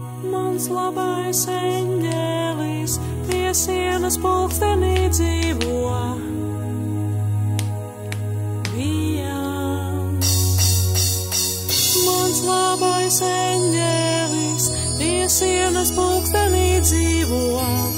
Mans labais eņģēlis pie sienas pulkstenī dzīvo. Viens. Mans labais eņģēlis pie sienas pulkstenī dzīvo.